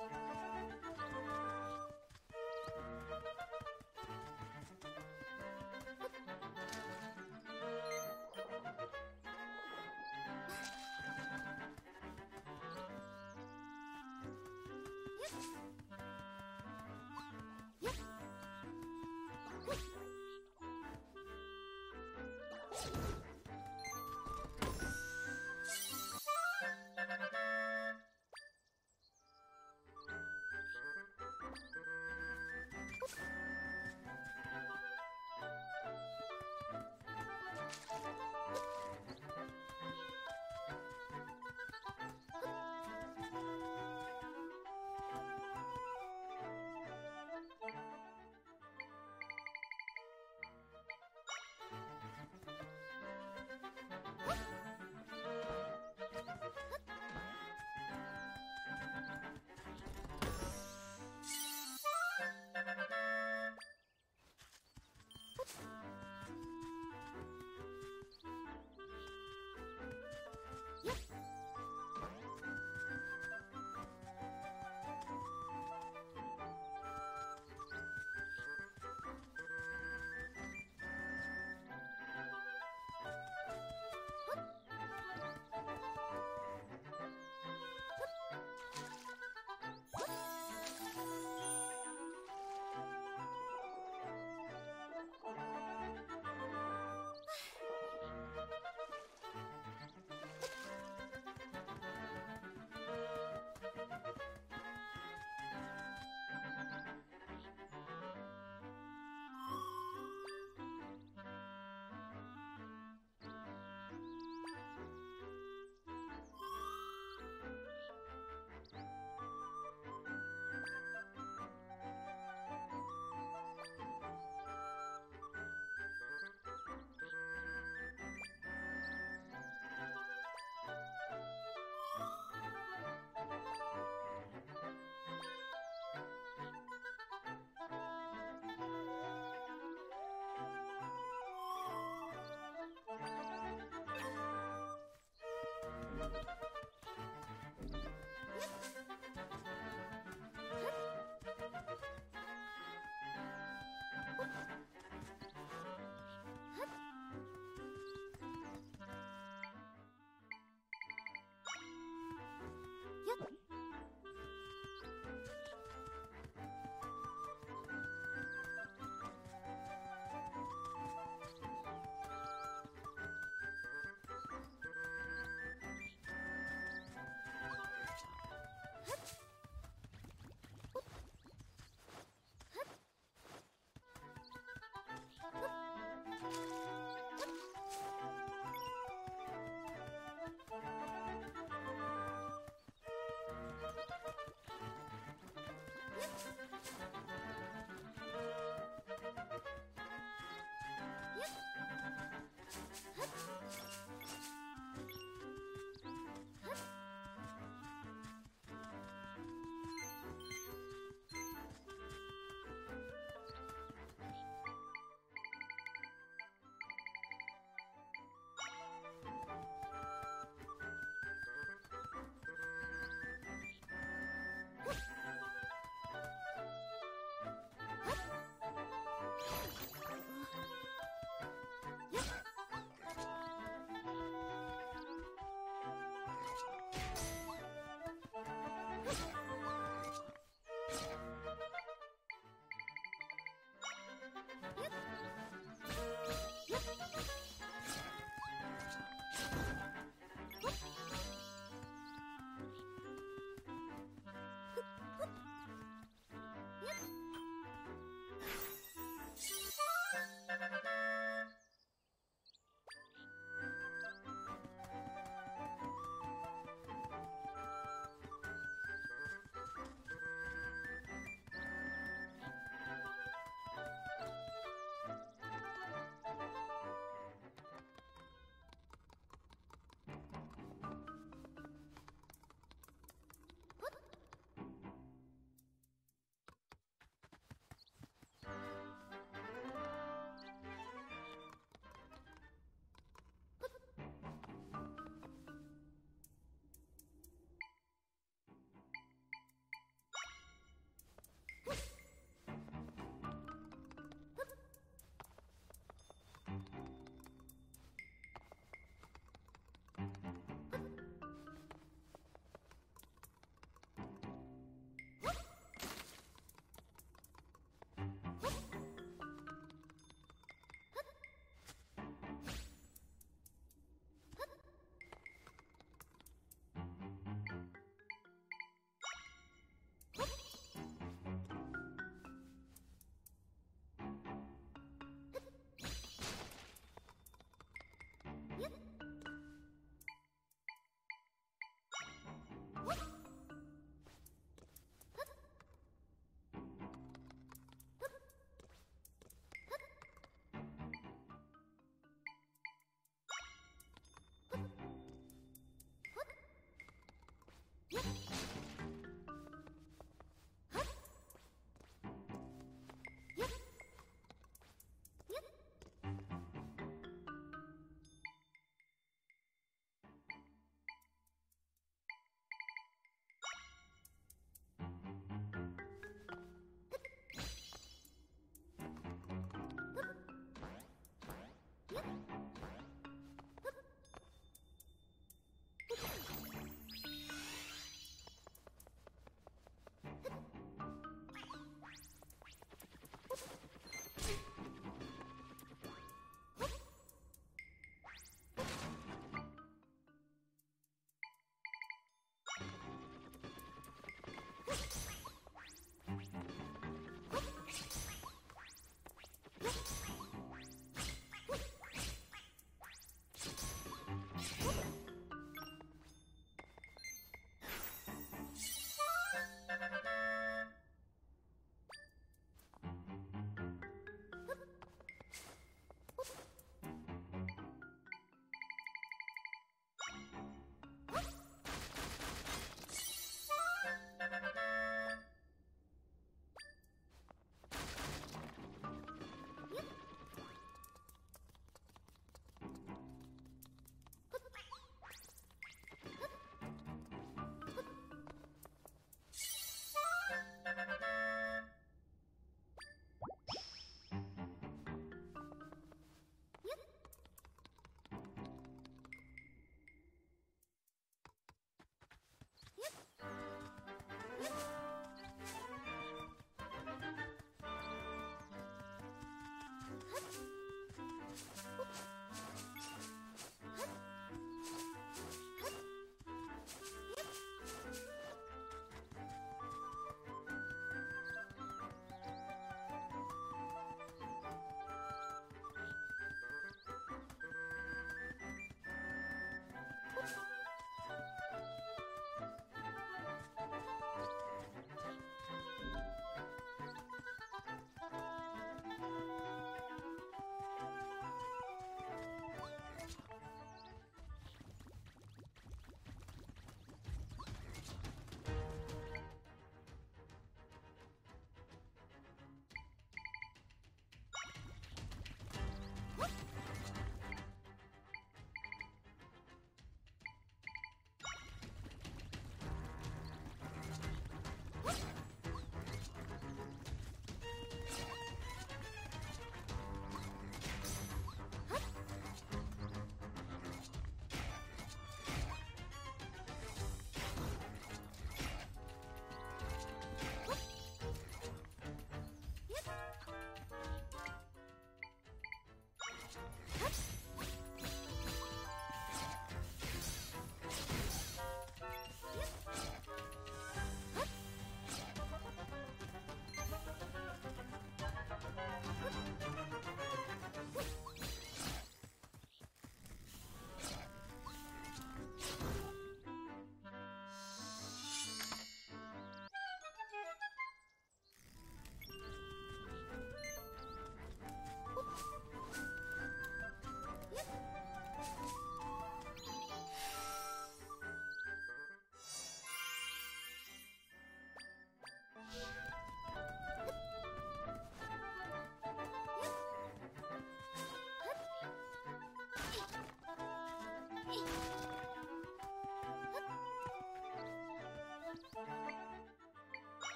Yes.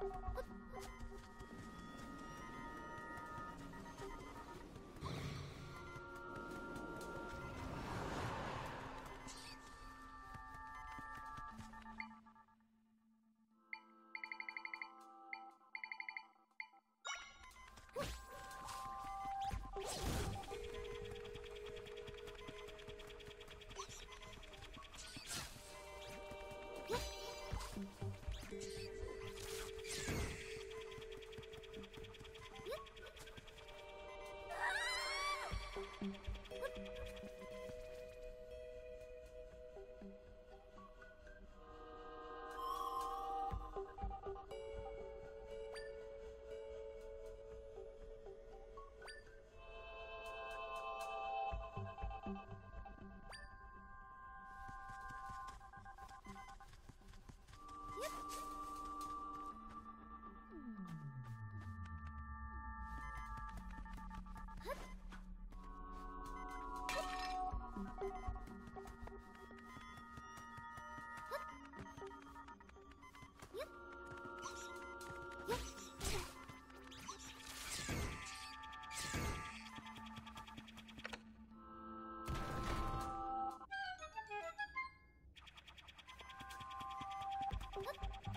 What What?